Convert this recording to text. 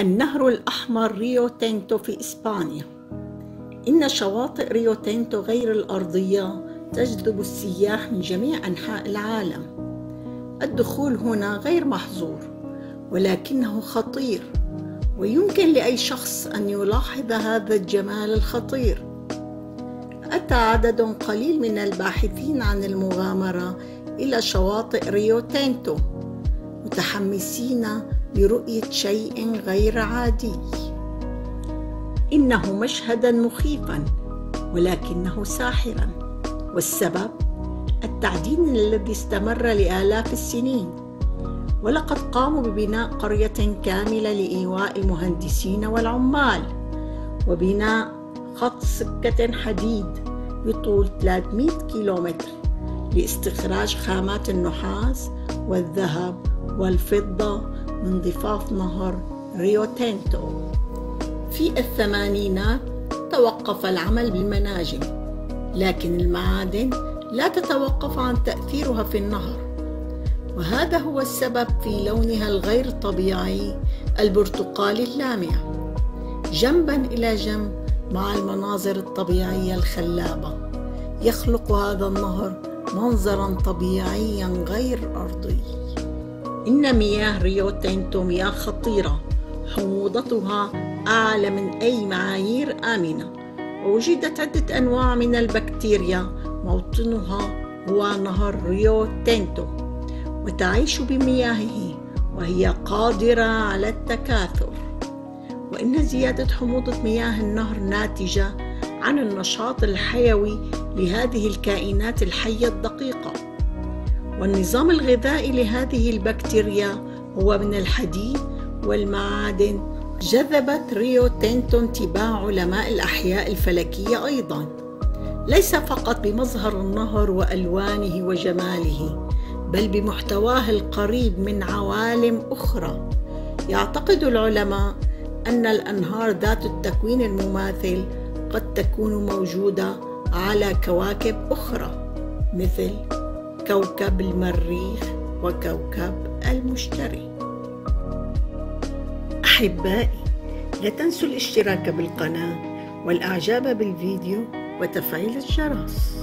النهر الأحمر ريو تينتو في إسبانيا. إن شواطئ ريو تينتو غير الأرضية تجذب السياح من جميع أنحاء العالم. الدخول هنا غير محظور ولكنه خطير ويمكن لأي شخص أن يلاحظ هذا الجمال الخطير. أتى عدد قليل من الباحثين عن المغامرة إلى شواطئ ريو تينتو. متحمسين لرؤية شيء غير عادي. إنه مشهدا مخيفا ولكنه ساحرا. والسبب؟ التعدين الذي استمر لآلاف السنين. ولقد قاموا ببناء قرية كاملة لإيواء المهندسين والعمال وبناء خط سكة حديد بطول 300 كيلومتر لإستخراج خامات النحاس والذهب والفضة من ضفاف نهر ريو تينتو. في الثمانينات توقف العمل بالمناجم لكن المعادن لا تتوقف عن تأثيرها في النهر. وهذا هو السبب في لونها الغير طبيعي البرتقالي اللامع جنبا إلى جنب مع المناظر الطبيعية الخلابة. يخلق هذا النهر منظرا طبيعيا غير أرضي. إن مياه ريو تينتو مياه خطيرة. حموضتها أعلى من أي معايير آمنة. ووجدت عدة أنواع من البكتيريا. موطنها هو نهر ريو تينتو وتعيش بمياهه. وهي قادرة على التكاثر. وإن زيادة حموضة مياه النهر ناتجة عن النشاط الحيوي لهذه الكائنات الحية الدقيقة. والنظام الغذائي لهذه البكتيريا هو من الحديد والمعادن. جذبت ريو تينتو انتباه علماء الأحياء الفلكية أيضا. ليس فقط بمظهر النهر وألوانه وجماله بل بمحتواه القريب من عوالم أخرى. يعتقد العلماء أن الأنهار ذات التكوين المماثل قد تكون موجودة على كواكب أخرى مثل كوكب المريخ وكوكب المشتري. أحبائي لا تنسوا الاشتراك بالقناة والإعجاب بالفيديو وتفعيل الجرس.